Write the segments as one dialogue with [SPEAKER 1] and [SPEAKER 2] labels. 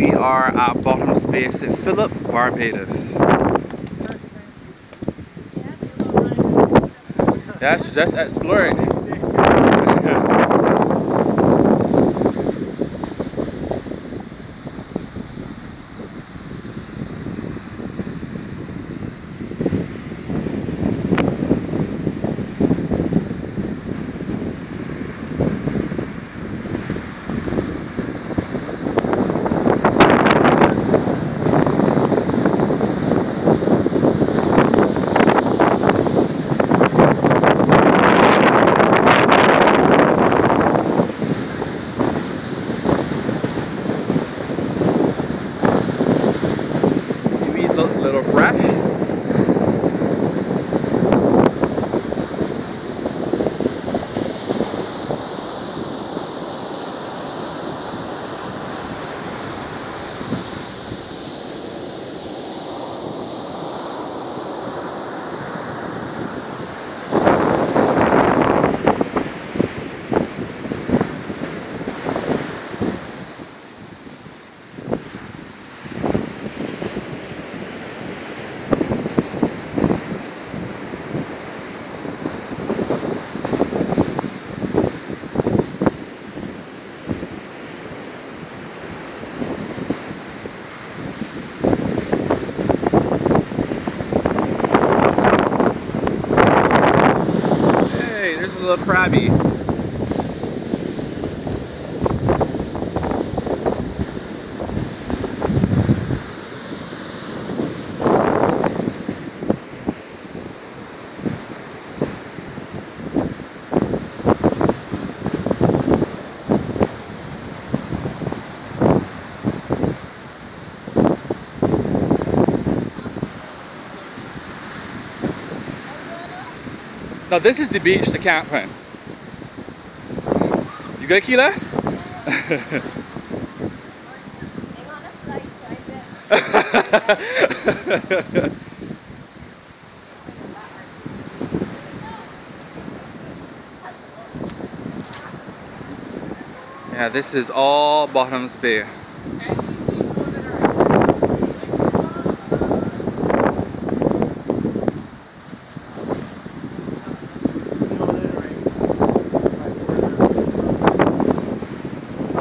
[SPEAKER 1] we are at Bottoms Bay St. Philip, Barbados. Yes, just exploring. looks a little fresh. Little crabby. Now this is the beach to camp in. You good, Keela? yeah, this is all Bottoms Bay.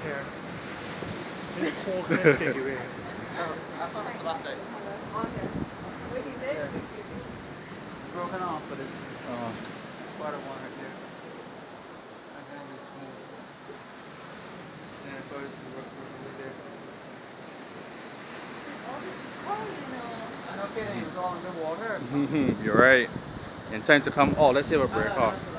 [SPEAKER 2] I don't like hair. This whole can take away.
[SPEAKER 3] Oh, I thought it was a lot. Broken off, but it's
[SPEAKER 1] Oh.
[SPEAKER 3] Um, quite a one right there. I think it's smooth. And it goes right there. I'm not kidding, it was all in good water.
[SPEAKER 1] You're right. In time to come. Oh, let's see a break off.